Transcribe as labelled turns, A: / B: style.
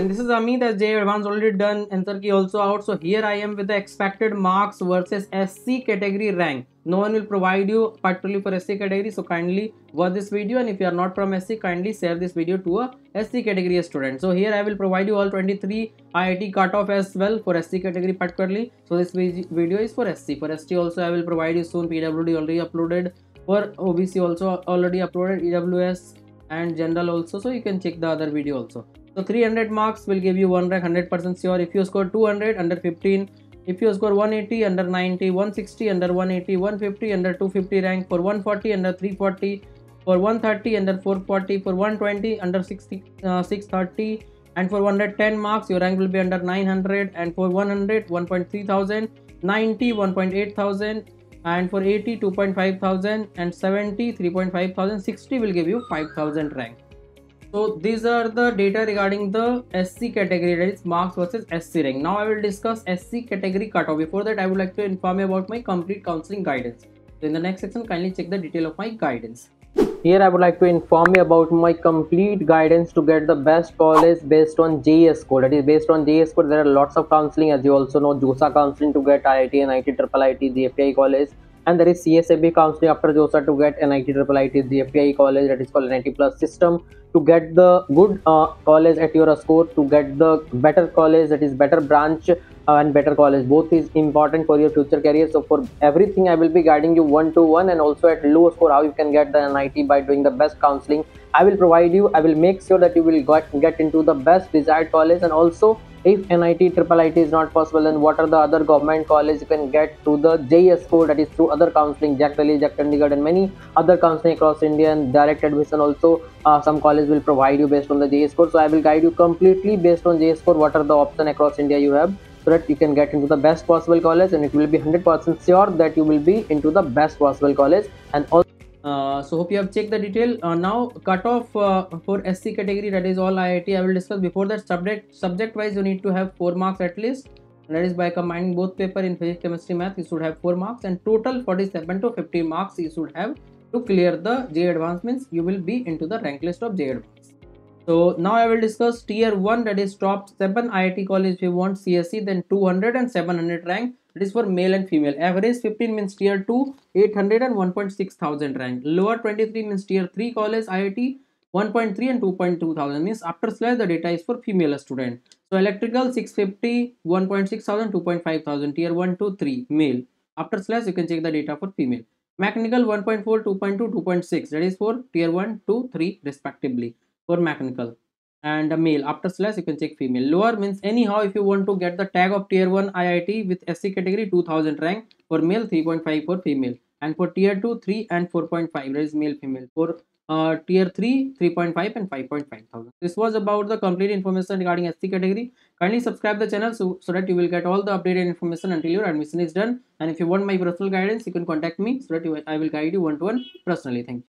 A: student this is Amit as JEE Advanced already done. Answer key also out. So here I am with the expected marks versus SC category rank. No one will provide you particularly for SC category. So kindly watch this video. And if you are not from SC kindly share this video to a SC category student. So here I will provide you all 23 IIT cutoff as well for SC category particularly. So this video is for SC for ST also I will provide you soon. PWD already uploaded. For OBC also already uploaded. EWS and general also. So you can check the other video also so 300 marks will give you one rank 100 percent sure. If you score 200 under 15 if you score 180 under 90 160 under 180 150 under 250 rank. For 140 under 340 for 130 under 440 for 120 under 60 uh, 630 and for 110 marks your rank will be under 900 and for 100 1.3 thousand. 90 1.8 thousand. And for 80 2.5 thousand. And 70 3.5 thousand. 60 will give you 5000 rank so these are the data regarding the SC category that is marks versus SC rank. Now I will discuss SC category cutoff. Before that I would like to inform you about my complete counseling guidance. So in the next section kindly check the detail of my guidance. Here I would like to inform you about my complete guidance to get the best college based on JEE score. That is based on JEE score there are lots of counseling as you also know JoSAA counseling to get IIT and IT triple IT GFTI college and there is CSAB counseling after JoSAA to get NIT triple IT GFTI college that is called NIT plus system to get the good uh, college at your score to get the better college that is better branch and better college. Both is important for your future career. So for everything i will be guiding you one to one and also at low score how you can get the nit by doing the best counseling. I will provide you i will make sure that you will get, get into the best desired college. And also if NIT triple IT is not possible then what are the other government college you can get through the JEE score that is through other counseling JAC Delhi, JAC Chandigarh and many other counseling across India and direct admission also uh, some college will provide you based on the JEE score so I will guide you completely based on JEE score what are the option across India you have that you can get into the best possible college and it will be 100% sure that you will be into the best possible college and also uh, so hope you have checked the detail. Uh, now cutoff uh, for sc category that is all iit i will discuss. Before that subject subject wise you need to have four marks at least. That is by combining both paper in physics chemistry math you should have four marks and total 47 to 50 marks you should have to clear the j advancements you will be into the rank list of j so now i will discuss tier 1 that is top 7 iit college if you want CSE then 200 and 700 rank. It is for male and female. Average 15 means tier 2 800 and 1.6 thousand rank. Lower 23 means tier 3 college iit 1.3 and 2.2 thousand means after slash the data is for female student. So electrical 650 1.6 thousand 2.5 thousand. Tier 1 to 3 male. After slash you can check the data for female. Mechanical 1.4 2.2 2.6 that is for tier 1 2 3 respectively for mechanical. And a male. After slash you can check female. Lower means anyhow if you want to get the tag of tier 1 iit with sc category 2000 rank. For male 3.5 for female. And for tier 2 3 and 4.5 that is male female. For uh, tier 3 3.5 and 5.5 thousand. This was about the complete information regarding sc category. Kindly subscribe the channel so, so that you will get all the updated information until your admission is done. And if you want my personal guidance you can contact me so that you, i will guide you one to one personally. Thank you